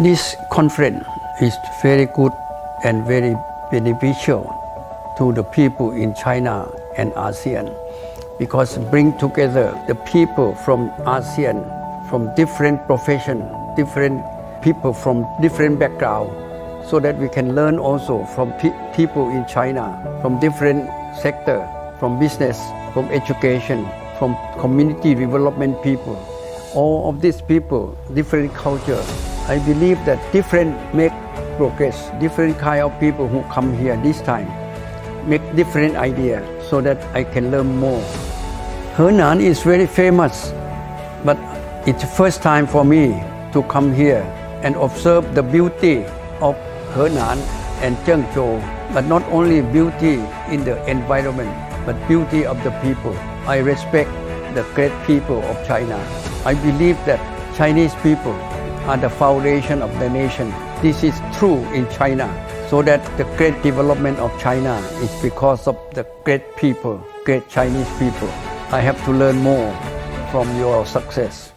This conference is very good and very beneficial to the people in China and ASEAN because bring together the people from ASEAN from different profession, different people from different background so that we can learn also from pe people in China from different sector, from business, from education, from community development people. All of these people, different culture. I believe that different make progress, different kind of people who come here this time make different idea so that I can learn more. Henan is very famous, but it's the first time for me to come here and observe the beauty of Henan and Zhengzhou, but not only beauty in the environment, but beauty of the people. I respect the great people of China. I believe that Chinese people are the foundation of the nation. This is true in China, so that the great development of China is because of the great people, great Chinese people. I have to learn more from your success.